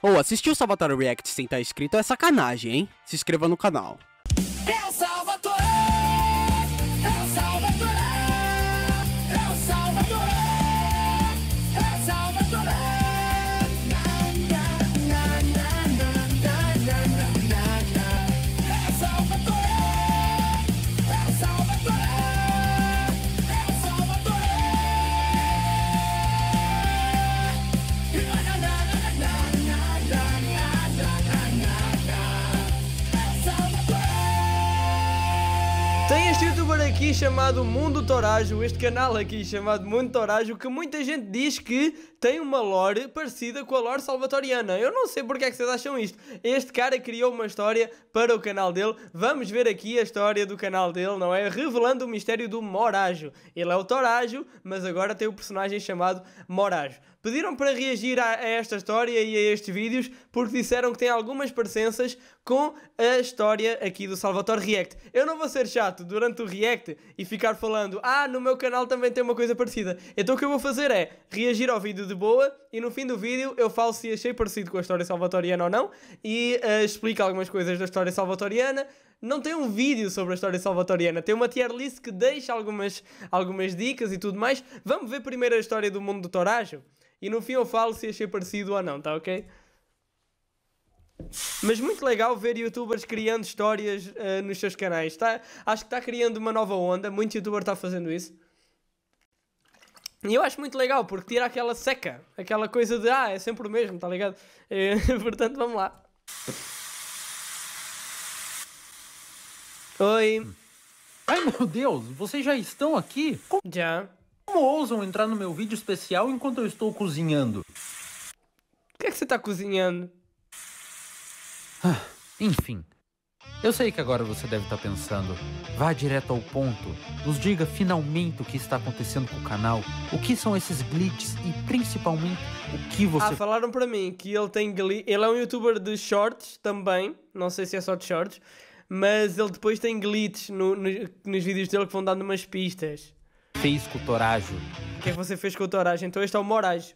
Ou oh, o Salvatore React sem estar inscrito é sacanagem, hein? Se inscreva no canal. Chamado Mundo Torajo, este canal aqui chamado Mundo Torajo, que muita gente diz que tem uma lore parecida com a lore salvatoriana. Eu não sei porque é que vocês acham isto. Este cara criou uma história para o canal dele. Vamos ver aqui a história do canal dele, não é? Revelando o mistério do Morajo. Ele é o Torajo, mas agora tem o personagem chamado Morajo. Pediram para reagir a, a, esta história e a estes vídeos porque disseram que tem algumas parecenças com a história aqui do Salvatore React. Eu não vou ser chato durante o React e ficar falando, ah, no meu canal também tem uma coisa parecida. Então o que eu vou fazer é reagir ao vídeo de boa e no fim do vídeo eu falo se achei parecido com a história salvatoriana ou não e uh, explico algumas coisas da história salvatoriana não tem um vídeo sobre a história salvatoriana, tem uma tier list que deixa algumas, algumas dicas e tudo mais. Vamos ver primeiro a história do mundo do Torajo? E no fim eu falo se achei parecido ou não, tá ok? Mas muito legal ver youtubers criando histórias uh, nos seus canais. Tá? Acho que está criando uma nova onda. Muito youtuber está fazendo isso. E eu acho muito legal porque tira aquela seca, aquela coisa de ah, é sempre o mesmo, tá ligado? E, portanto, vamos lá. Oi. Ai meu Deus, vocês já estão aqui? Já. Como ousam entrar no meu vídeo especial enquanto eu estou cozinhando? O que é que você está cozinhando? Ah, enfim. Eu sei que agora você deve estar pensando. Vá direto ao ponto. Nos diga finalmente o que está acontecendo com o canal. O que são esses glitches e principalmente o que você. Ah, falaram para mim que ele tem glitch. Ele é um youtuber de shorts também. Não sei se é só de shorts. Mas ele depois tem glitches no, no, nos vídeos dele que vão dando umas pistas fez com o Torajo? O que, você fez com o Torajo? Então este é o Morajo.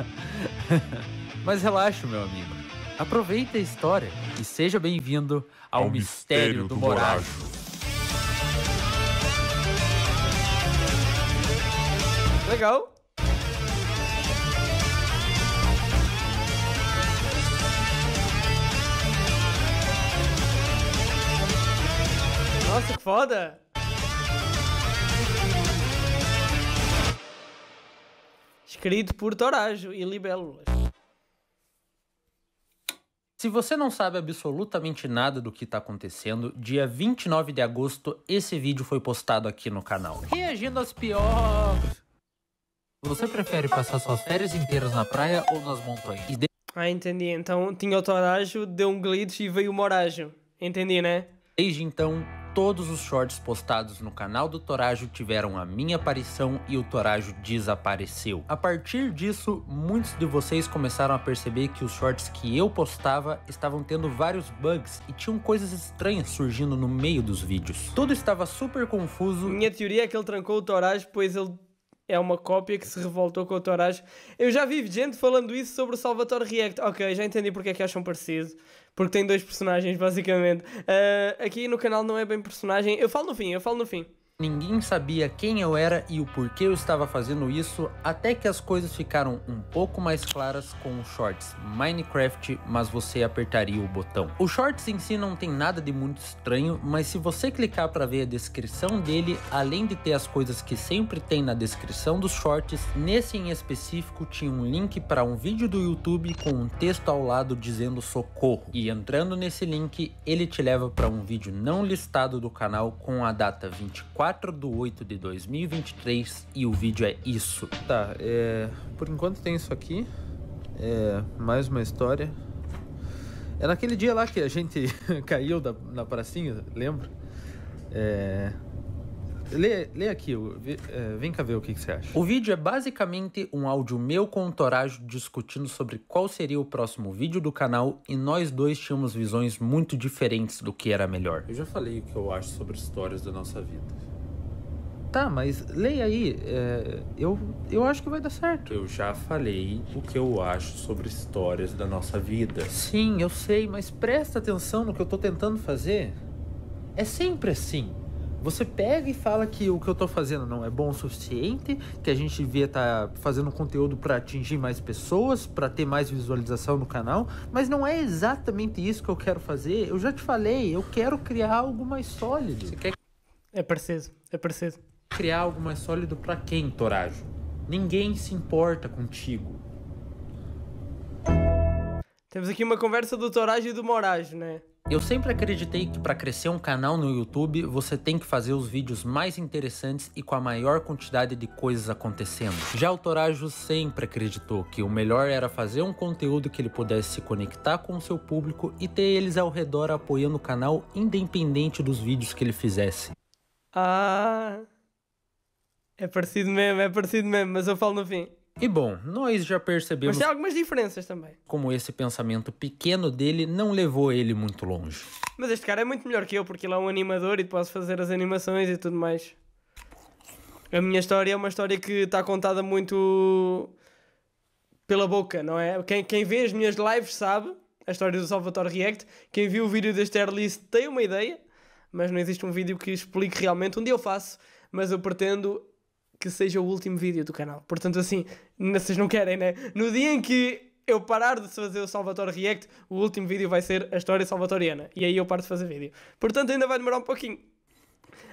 Mas relaxa, meu amigo. Aproveite a história e seja bem-vindo ao, ao, Mistério, mistério do, do Morajo. Legal. Nossa, que foda! Escrito por Torajo e Libélulas. Se você não sabe absolutamente nada do que está acontecendo, dia 29 de agosto esse vídeo foi postado aqui no canal. Reagindo às piores. Você prefere passar suas férias inteiras na praia ou nas montanhas? De... Ah, entendi. Então tinha o Torajo, deu um glitch e veio o Morajo. Entendi, né? Desde então, todos os shorts postados no canal do Torajo tiveram a minha aparição e o Torajo desapareceu. A partir disso, muitos de vocês começaram a perceber que os shorts que eu postava estavam tendo vários bugs e tinham coisas estranhas surgindo no meio dos vídeos. Tudo estava super confuso. Minha teoria é que ele trancou o Torajo, pois ele é uma cópia que se revoltou com o Torajo. Eu já vi gente falando isso sobre o Salvatore React. Ok, já entendi porque é que acham parecido. Porque tem dois personagens, basicamente. Uh, aqui no canal não é bem personagem. Eu falo no fim, eu falo no fim. Ninguém sabia quem eu era e o porquê eu estava fazendo isso, até que as coisas ficaram um pouco mais claras com o Shorts Minecraft, mas você apertaria o botão. O Shorts em si não tem nada de muito estranho, mas se você clicar para ver a descrição dele, além de ter as coisas que sempre tem na descrição dos Shorts, nesse em específico tinha um link para um vídeo do YouTube com um texto ao lado dizendo socorro. E entrando nesse link, ele te leva para um vídeo não listado do canal com a data 24 4 de 8 de 2023 e o vídeo é isso. Tá, é, por enquanto tem isso aqui. É, mais uma história. É naquele dia lá que a gente caiu da, na pracinha, lembra? É, Lê, lê aqui, é, vem cá ver o que, que, você acha. O vídeo é basicamente um áudio meu com o Torajo discutindo sobre qual seria o próximo vídeo do canal e nós dois tínhamos visões muito diferentes do que era melhor. Eu já falei o que eu acho sobre histórias da nossa vida. Tá, mas leia aí. É, eu, eu acho que vai dar certo. Eu já falei o que eu acho sobre histórias da nossa vida. Sim, eu sei, mas presta atenção no que eu tô tentando fazer. É sempre assim. Você pega e fala que o que eu tô fazendo não é bom o suficiente, que a gente devia estar tá fazendo conteúdo para atingir mais pessoas, para ter mais visualização no canal, mas não é exatamente isso que eu quero fazer. Eu já te falei, eu quero criar algo mais sólido. Você quer É preciso, é preciso. Criar algo mais sólido pra quem, Torajo? Ninguém se importa contigo. Temos aqui uma conversa do Torajo e do Morajo, né? Eu sempre acreditei que para crescer um canal no YouTube, você tem que fazer os vídeos mais interessantes e com a maior quantidade de coisas acontecendo. Já o Torajo sempre acreditou que o melhor era fazer um conteúdo que ele pudesse se conectar com o seu público e ter eles ao redor apoiando o canal independente dos vídeos que ele fizesse. Ah. É parecido mesmo, é parecido mesmo, mas eu falo no fim. E bom, nós já percebemos Mas tem algumas diferenças também. como esse pensamento pequeno dele não levou ele muito longe. Mas este cara é muito melhor que eu, porque ele é um animador e posso fazer as animações e tudo mais. A minha história é uma história que está contada muito pela boca, não é? Quem, quem vê as minhas lives sabe a história do Salvatore React. Quem viu o vídeo deste airlist tem uma ideia, mas não existe um vídeo que explique realmente. Um dia eu faço, mas eu pretendo que seja o último vídeo do canal. Portanto, assim, vocês não querem, né? No dia em que eu parar de fazer o Salvatore React, o último vídeo vai ser a história salvatoriana. E aí eu paro de fazer vídeo. Portanto, ainda vai demorar um pouquinho.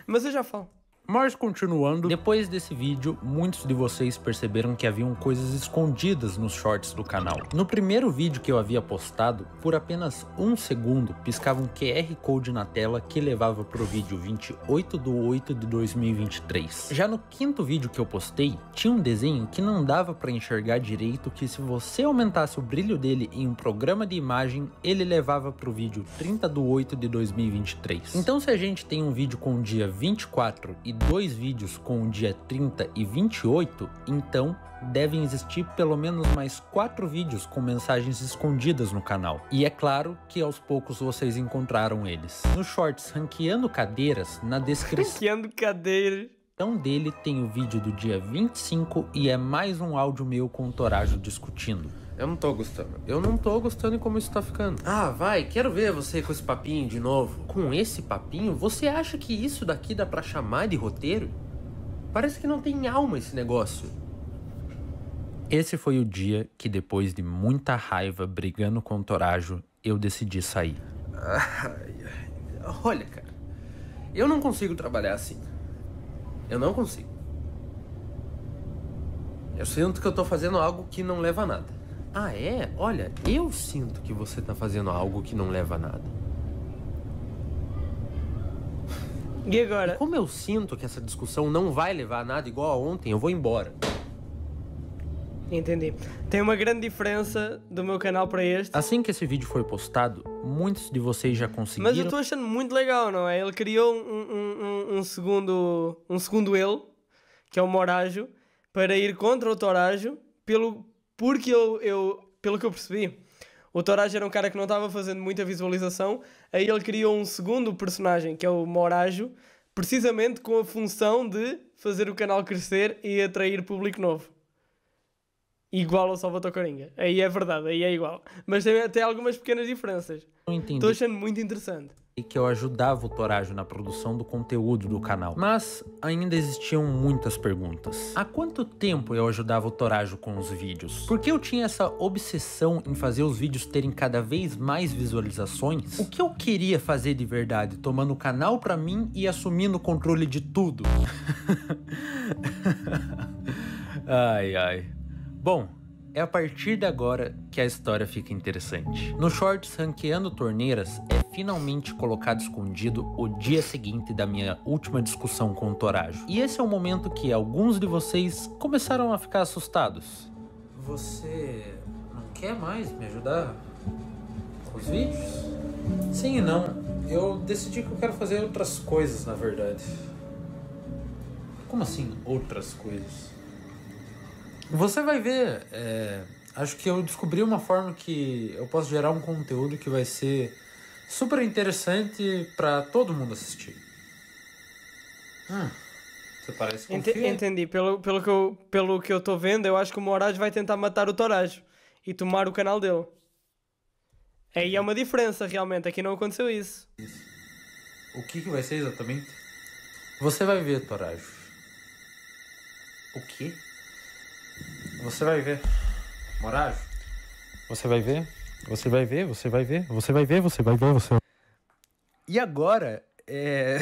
Mas eu já falo. Mas continuando, depois desse vídeo, muitos de vocês perceberam que haviam coisas escondidas nos shorts do canal. No primeiro vídeo que eu havia postado, por apenas um segundo, piscava um QR Code na tela que levava para o vídeo 28 de 8 de 2023. Já no quinto vídeo que eu postei, tinha um desenho que não dava para enxergar direito que se você aumentasse o brilho dele em um programa de imagem, ele levava para o vídeo 30 de 8 de 2023. Então se a gente tem um vídeo com o dia 24 e dois vídeos com o dia 30 e 28, então devem existir pelo menos mais quatro vídeos com mensagens escondidas no canal. E é claro que aos poucos vocês encontraram eles. No Shorts Ranqueando Cadeiras, na descrição Que ando cadeira. dele tem o vídeo do dia 25 e é mais um áudio meu com o Torajo discutindo. Eu não tô gostando. Eu não tô gostando de como isso tá ficando. Ah, vai, quero ver você com esse papinho de novo. Com esse papinho, você acha que isso daqui dá pra chamar de roteiro? Parece que não tem alma esse negócio. Esse foi o dia que, depois de muita raiva brigando com o Torajo, eu decidi sair. Olha, cara, eu não consigo trabalhar assim. Eu não consigo. Eu sinto que eu tô fazendo algo que não leva a nada. Ah, é? Olha, eu sinto que você tá fazendo algo que não leva a nada. E agora? Como eu sinto que essa discussão não vai levar a nada igual a ontem, eu vou embora. Entendi. Tem uma grande diferença do meu canal para este. Assim que esse vídeo foi postado, muitos de vocês já conseguiram. Mas eu estou achando muito legal, não é? Ele criou um, um, um, um segundo um segundo ele, que é o Morajo, para ir contra o Torajo, pelo, porque eu, eu, pelo que eu percebi. O Torajo era um cara que não estava fazendo muita visualização, aí ele criou um segundo personagem, que é o Morajo, precisamente com a função de fazer o canal crescer e atrair público novo. Igual ao Salvatore Coringa. Aí é verdade, aí é igual. Mas tem até algumas pequenas diferenças. Estou achando muito interessante. Que eu ajudava o Torajo na produção do conteúdo do canal. Mas ainda existiam muitas perguntas. Há quanto tempo eu ajudava o Torajo com os vídeos? Por que eu tinha essa obsessão em fazer os vídeos terem cada vez mais visualizações? O que eu queria fazer de verdade, tomando o canal pra mim e assumindo o controle de tudo? ai ai. Bom, é a partir de agora que a história fica interessante. No Shorts Ranqueando Torneiras é finalmente colocado escondido o dia seguinte da minha última discussão com o Torajo. E esse é o momento que alguns de vocês começaram a ficar assustados. Você não quer mais me ajudar com os vídeos? Sim e não. Eu decidi que eu quero fazer outras coisas, na verdade. Como assim outras coisas? Você vai ver. é, acho que eu descobri uma forma que eu posso gerar um conteúdo que vai ser super interessante para todo mundo assistir. Hum, Você parece Ente- confiante. entendi. Pelo, pelo, que eu, pelo que eu estou vendo, eu acho que o Moraes vai tentar matar o Torajo e tomar o canal dele. Aí é uma diferença, realmente. Aqui não aconteceu isso. O que, que vai ser exatamente? Você vai ver, Torajo. O quê? Você vai ver. Morajo. Você vai ver. Você vai ver, você vai ver. Você vai ver, você vai ver, você. E agora, é...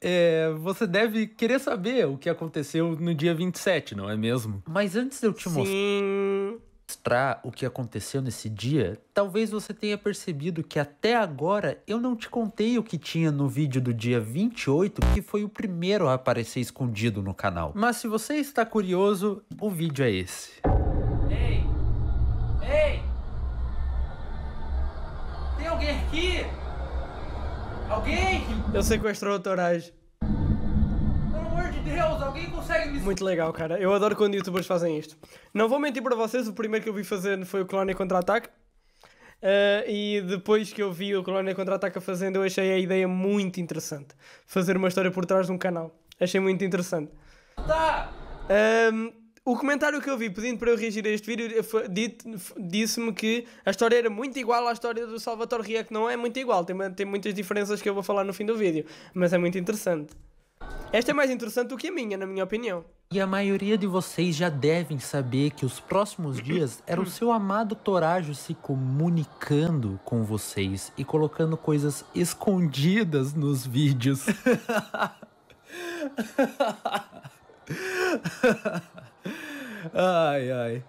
é, Você deve querer saber o que aconteceu no dia 27, não é mesmo? Mas antes de eu te mostrar. Mostrar o que aconteceu nesse dia, talvez você tenha percebido que até agora eu não te contei o que tinha no vídeo do dia 28, que foi o primeiro a aparecer escondido no canal. Mas se você está curioso, o vídeo é esse. Ei! Ei! Tem alguém aqui? Alguém? Ele sequestrou o Torajo. Deus, alguém consegue me Muito legal, cara. Eu adoro quando youtubers fazem isto. Não vou mentir para vocês, o primeiro que eu vi fazer foi o Colónia Contra-Ataque. Ah, e depois que eu vi o Colónia Contra-Ataque a fazendo, eu achei a ideia muito interessante. Fazer uma história por trás de um canal. Achei muito interessante. Tá! Ahm, o comentário que eu vi pedindo para eu reagir a este vídeo f- disse-me que a história era muito igual à história do Salvatore Ria, que não é muito igual, tem, tem muitas diferenças que eu vou falar no fim do vídeo, mas é muito interessante. Esta é mais interessante do que a minha, na minha opinião. E a maioria de vocês já devem saber que os próximos dias era o seu amado Torajo se comunicando com vocês e colocando coisas escondidas nos vídeos. ai, ai.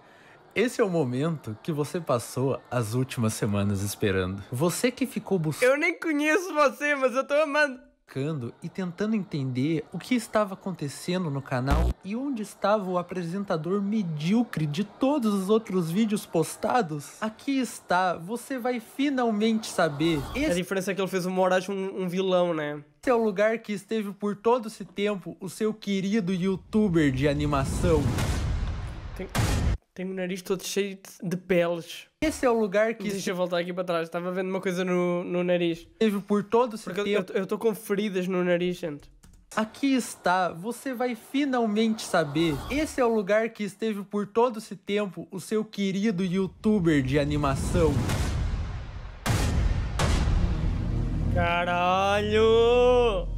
Esse é o momento que você passou as últimas semanas esperando. Você que ficou buscando Eu nem conheço você, mas eu estou amando. Buscando e tentando entender o que estava acontecendo no canal e onde estava o apresentador medíocre de todos os outros vídeos postados. Aqui está, você vai finalmente saber. A Esse diferença é que ele fez o Moraes um, um vilão, né? é o lugar que esteve por todo esse tempo o seu querido youtuber de animação. Tem, tem o nariz todo cheio de- peles. Esse é o lugar que Deixa eu voltar aqui para trás, estava vendo uma coisa no, no nariz. esteve por todo esse Porque eu- tempo. eu estou com feridas no nariz, gente. Aqui está, você vai finalmente saber. Esse é o lugar que esteve por todo esse tempo o seu querido youtuber de animação. Caralho!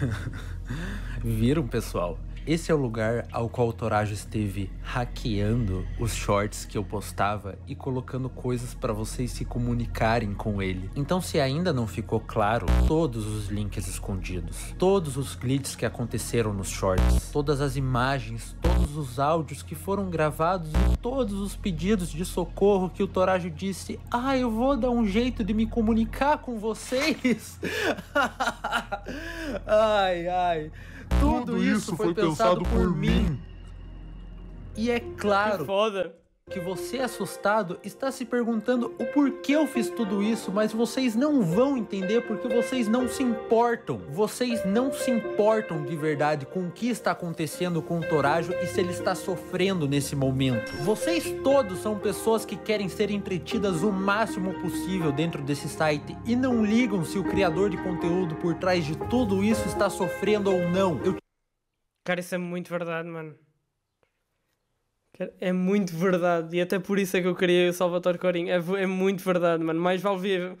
Viram, pessoal? Esse é o lugar ao qual o Torajo esteve hackeando os shorts que eu postava e colocando coisas para vocês se comunicarem com ele. Então, se ainda não ficou claro, todos os links escondidos, todos os glitches que aconteceram nos shorts, todas as imagens, todos os áudios que foram gravados e todos os pedidos de socorro que o Torajo disse: "Ah, eu vou dar um jeito de me comunicar com vocês". ai, ai. Tudo, isso foi pensado por mim. E é Que claro foda! Que você, assustado, está se perguntando o porquê eu fiz tudo isso, mas vocês não vão entender porque vocês não se importam. Vocês não se importam de verdade com o que está acontecendo com o Torajo e se ele está sofrendo nesse momento. Vocês todos são pessoas que querem ser entretidas o máximo possível dentro desse site e não ligam se o criador de conteúdo por trás de tudo isso está sofrendo ou não. Eu Cara, isso é muito verdade, mano. É muito verdade. E até por isso é que eu queria o Salvatore Corinho. É, é muito verdade, mano. Mais vale ver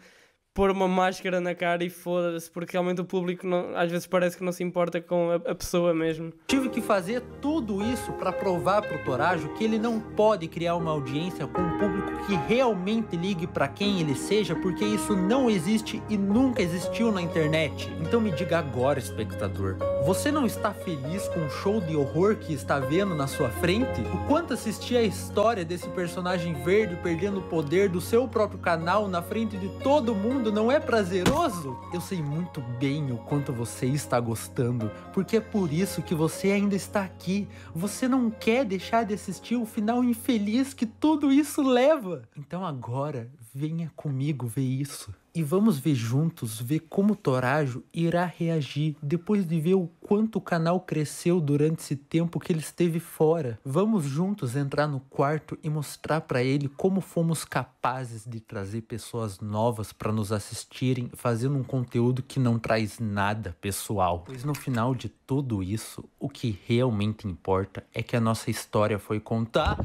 pôr uma máscara na cara e foda-se, porque realmente o público não- às vezes parece que não se importa com a, a pessoa mesmo. Tive que fazer tudo isso para provar pro Torajo que ele não pode criar uma audiência com um público que realmente ligue para quem ele seja, porque isso não existe e nunca existiu na internet. Então me diga agora, espectador, você não está feliz com o show de horror que está vendo na sua frente? O quanto assistir a história desse personagem verde perdendo o poder do seu próprio canal na frente de todo mundo não é prazeroso? Eu sei muito bem o quanto você está gostando, porque é por isso que você ainda está aqui. Você não quer deixar de assistir o final infeliz que tudo isso leva. Então agora, venha comigo ver isso. E vamos ver juntos, ver como Torajo irá reagir depois de ver o quanto o canal cresceu durante esse tempo que ele esteve fora. Vamos juntos entrar no quarto e mostrar para ele como fomos capazes de trazer pessoas novas para nos assistirem, fazendo um conteúdo que não traz nada pessoal. Pois no final de tudo isso, o que realmente importa é que a nossa história foi contar.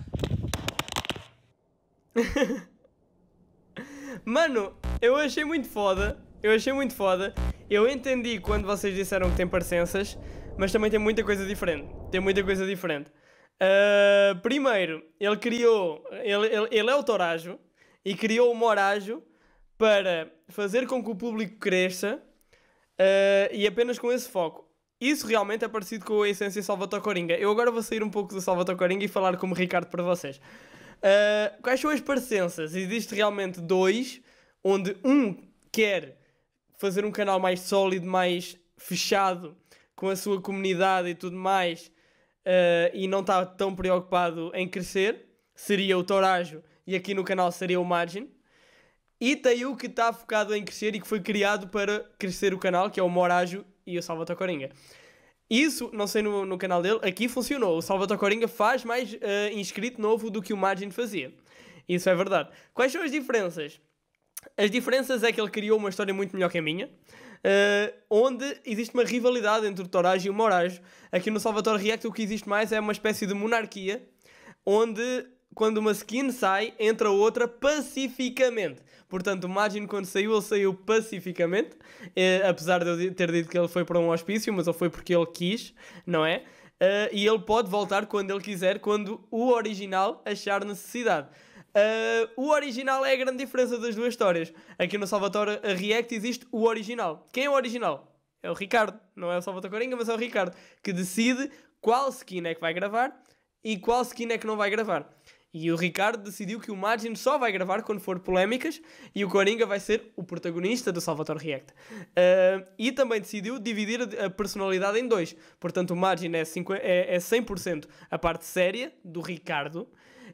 Mano, eu achei muito foda. Eu achei muito foda. Eu entendi quando vocês disseram que tem parecenças, mas também tem muita coisa diferente. Tem muita coisa diferente. Uh, primeiro, ele criou. Ele, ele, ele é o Torajo e criou o Morajo para fazer com que o público cresça uh, e apenas com esse foco. Isso realmente é parecido com a essência Salvatore Coringa. Eu agora vou sair um pouco do Salvatore Coringa e falar como Ricardo para vocês. Uh, quais são as parecenças? Existe realmente dois, onde um quer fazer um canal mais sólido, mais fechado com a sua comunidade e tudo mais, uh, e não está tão preocupado em crescer, seria o Torajo, e aqui no canal seria o Margin. E tem o que está focado em crescer e que foi criado para crescer o canal, que é o Morajo e o Salvatore Coringa. Isso, não sei no, no canal dele, aqui funcionou. O Salvatore Coringa faz mais uh, inscrito novo do que o Margin fazia. Isso é verdade. Quais são as diferenças? As diferenças é que ele criou uma história muito melhor que a minha, uh, onde existe uma rivalidade entre o Torajo e o Morajo. Aqui no Salvatore React o que existe mais é uma espécie de monarquia, onde quando uma skin sai, entra outra pacificamente. Portanto, o Magin, quando saiu, ele saiu pacificamente. Eh, apesar de eu ter dito que ele foi para um hospício, mas ele foi porque ele quis, não é? Uh, e ele pode voltar quando ele quiser, quando o original achar necessidade. Uh, o original é a grande diferença das duas histórias. Aqui no Salvatore React existe o original. Quem é o original? É o Ricardo. Não é o Salvatore Coringa, mas é o Ricardo. Que decide qual skin é que vai gravar e qual skin é que não vai gravar. E o Ricardo decidiu que o Margin só vai gravar quando for polémicas e o Coringa vai ser o protagonista do Salvatore React. Uh, e também decidiu dividir a personalidade em dois. Portanto, o Margin é, é, é 100% a parte séria do Ricardo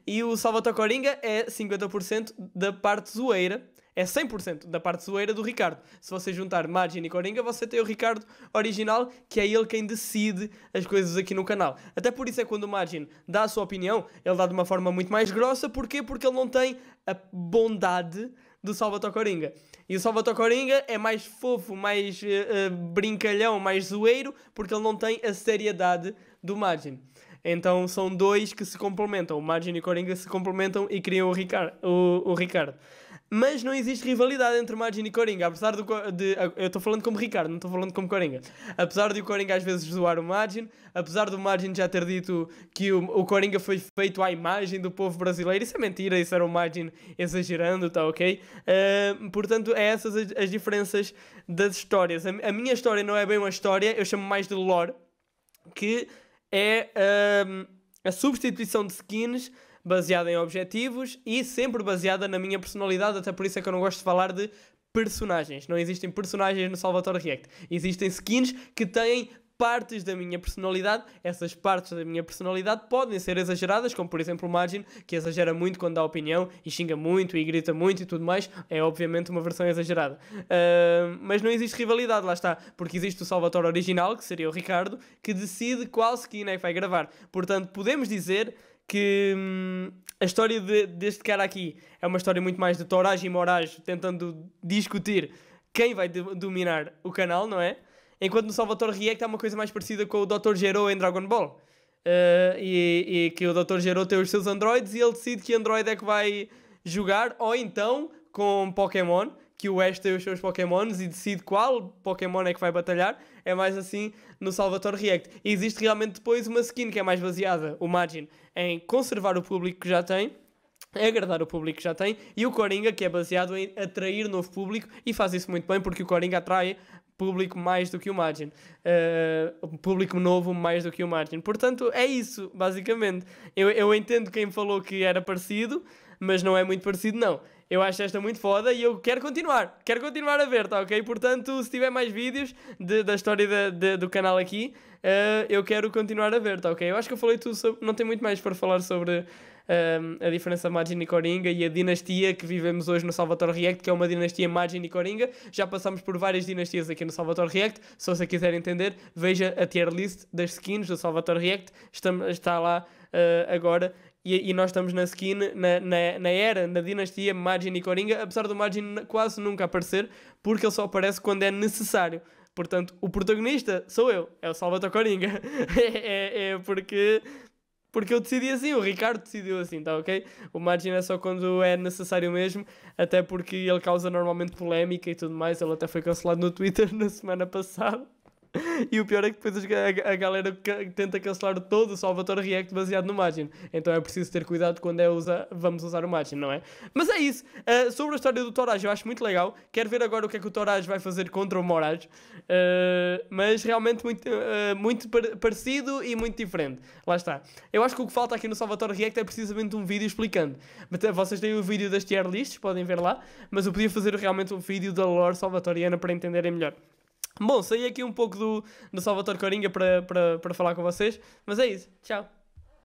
e o Salvatore Coringa é 50% da parte zoeira é 100% da parte zoeira do Ricardo. Se você juntar Margin e Coringa, você tem o Ricardo original, que é ele quem decide as coisas aqui no canal. Até por isso é quando o Margin dá a sua opinião, ele dá de uma forma muito mais grossa. Porquê? Porque ele não tem a bondade do Salvatore Coringa. E o Salvatore Coringa é mais fofo, mais uh, brincalhão, mais zoeiro, porque ele não tem a seriedade do Margin. Então são dois que se complementam. O Margin e Coringa se complementam e criam o, Ricar o, o Ricardo mas não existe rivalidade entre Margin e Coringa, apesar do, de, eu estou falando como Ricardo, não estou falando como Coringa, apesar de o Coringa às vezes zoar o Margin, apesar do Margin já ter dito que o, o Coringa foi feito à imagem do povo brasileiro, isso é mentira, isso era o Margin exagerando, tá ok? Uh, portanto, é essas as, as, diferenças das histórias. A, a, minha história não é bem uma história, eu chamo mais de lore, que é uh, a substituição de skins baseada em objetivos e sempre baseada na minha personalidade, até por isso é que eu não gosto de falar de personagens. Não existem personagens no Salvatore React. Existem skins que têm partes da minha personalidade. Essas partes da minha personalidade podem ser exageradas, como por exemplo o Margin, que exagera muito quando dá opinião e xinga muito e grita muito e tudo mais. É obviamente uma versão exagerada. Uh, mas não existe rivalidade, lá está, porque existe o Salvatore original, que seria o Ricardo, que decide qual skin é que vai gravar. Portanto, podemos dizer que hum, a história de, deste cara aqui é uma história muito mais de Torage e Morage tentando discutir quem vai de, dominar o canal, não é? Enquanto no Salvatore React é uma coisa mais parecida com o Dr. Gero em Dragon Ball. Uh, e, e, que o Dr. Gero tem os seus androids e ele decide que android é que vai jogar, ou então com Pokémon, que o Ash tem os seus Pokémons e decide qual Pokémon é que vai batalhar. É mais assim no Salvatore React. E existe realmente depois uma skin que é mais baseada, o Magin, em conservar o público que já tem agradar o público que já tem e o Coringa que é baseado em atrair novo público e faz isso muito bem porque o Coringa atrai público mais do que o Margin uh, público novo mais do que o Margin portanto é isso basicamente eu, eu entendo quem falou que era parecido mas não é muito parecido não Eu acho esta muito foda e eu quero continuar. Quero continuar a ver, tá ok? Portanto, se tiver mais vídeos de, da história de, de, do canal aqui, uh, eu quero continuar a ver, tá ok? Eu acho que eu falei tudo sobre. Não tem muito mais para falar sobre uh, a diferença Magin e Coringa e a dinastia que vivemos hoje no Salvatore React, que é uma dinastia Magin e Coringa. Já passamos por várias dinastias aqui no Salvatore React. Se você quiser entender, veja a tier list das skins do Salvatore React. Está, está lá uh, agora e, e, nós estamos na skin, na, na, na, era, na dinastia Majin e Coringa, apesar do Majin quase nunca aparecer, porque ele só aparece quando é necessário. Portanto, o protagonista sou eu, é o Salvatore Coringa. é, é, porque, porque eu decidi assim, o Ricardo decidiu assim, tá ok? O Majin é só quando é necessário mesmo, até porque ele causa normalmente polémica e tudo mais. Ele até foi cancelado no Twitter na semana passada. E o pior é que depois a, galera tenta cancelar todo o Salvatore React baseado no Magin. Então é preciso ter cuidado quando é usa, vamos usar o Magin, não é? Mas é isso. Uh, sobre a história do Torage, eu acho muito legal. Quero ver agora o que é que o Torage vai fazer contra o Morage. Uh, mas realmente muito, uh, muito parecido e muito diferente. Lá está. Eu acho que o que falta aqui no Salvatore React é precisamente um vídeo explicando. Vocês têm o vídeo das tier lists, podem ver lá. Mas eu podia fazer realmente um vídeo da lore salvatoriana para entenderem melhor. Bom, saí aqui um pouco do, do Salvatore Coringa para, para, para falar com vocês, mas é isso. Tchau.